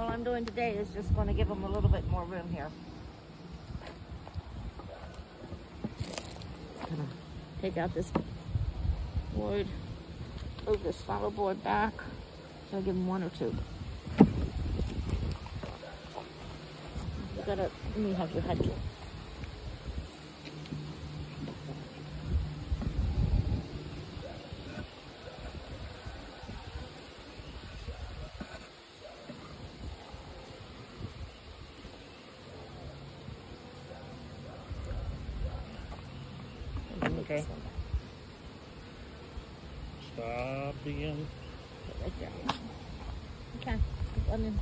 I'm doing today is just going to give them a little bit more room here. Take out this board, move this follower board back. So I give them one or two? You gotta, let me have your head Okay. Stop again. Right there. Okay. Let me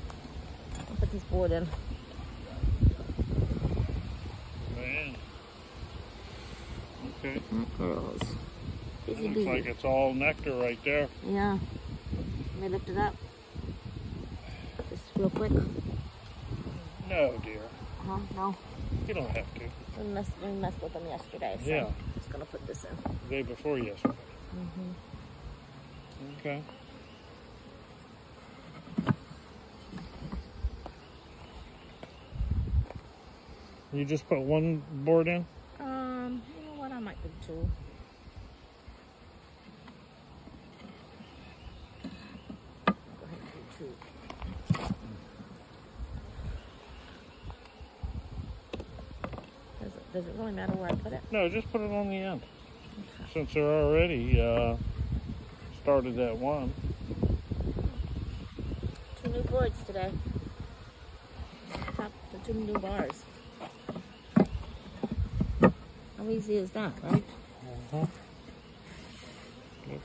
I'll put this board in. Man. Okay. Girls. Busy, Looks busy. like it's all nectar right there. Yeah. Let me lift it up. Just real quick. No, dear. Huh? No. You don't have to. We messed, we messed with them yesterday, so Yeah. Just gonna put this in. The day before yesterday. Mm-hmm. Okay. You just put one board in? Um, you know what? I might do two. Go ahead and do two. Does it, really matter where I put it? No, just put it on the end. Since they're already uh, started that one. Two new boards today. Top the two new bars. How easy is that, right? Uh-huh. Oops.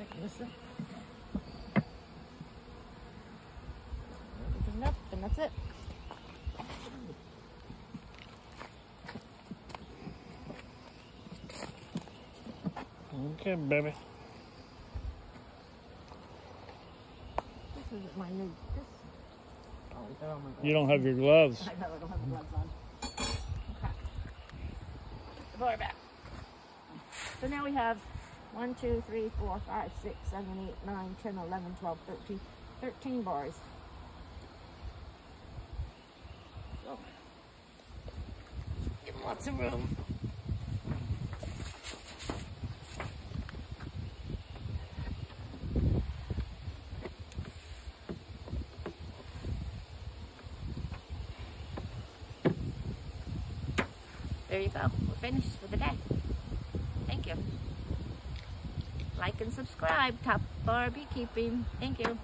Okay. This up. Up, and that's it. Okay, baby. This is my new. This. Oh, on my gloves. You don't have your gloves. I know I don't have the gloves on. Okay. The bar back. So now we have 1, 2, 3, 4, 5, 6, 7, 8, 9, 10, 11, 12, 13, 13 bars. So, give 'em lots of room. There you go. We're finished for the day. Thank you. Like and subscribe. Top Bar Beekeeping. Thank you.